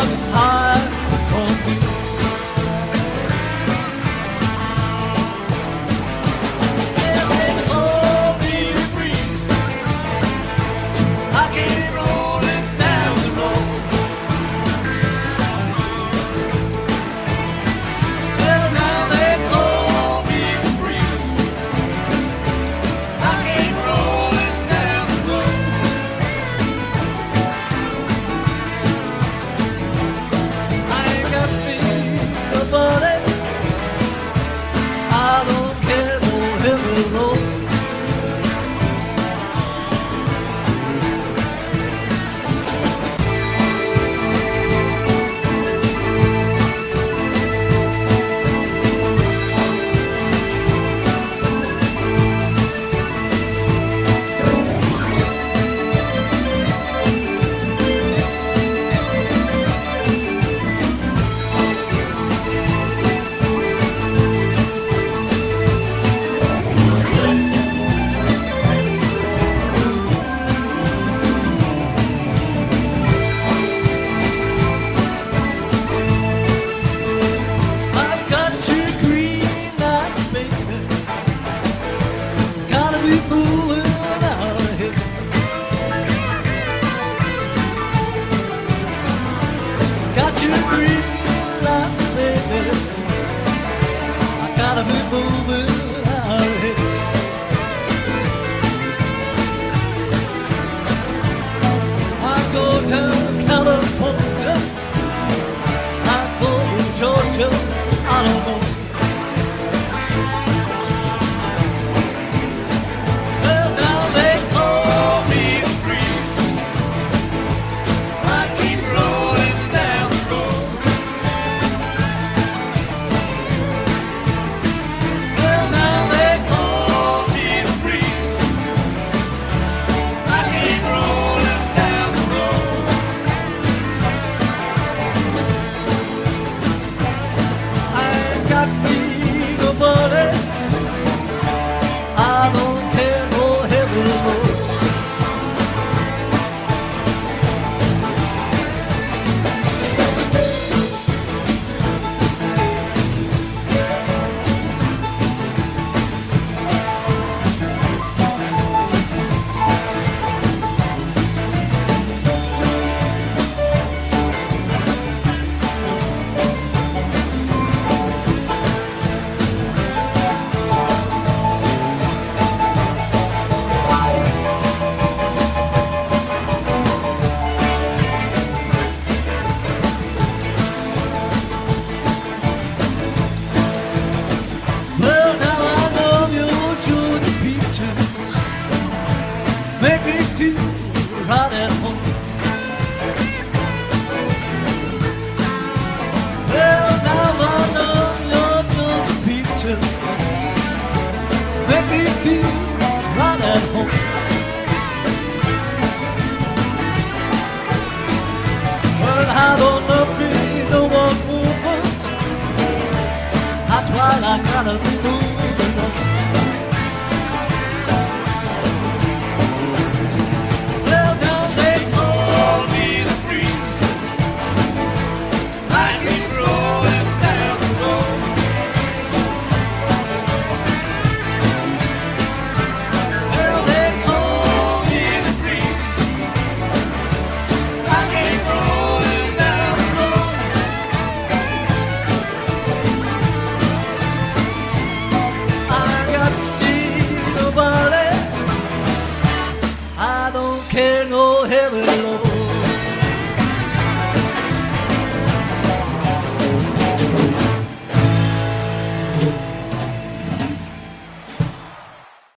of time. make me feel right at home. Well, now I know you're just a picture, make me feel right at home.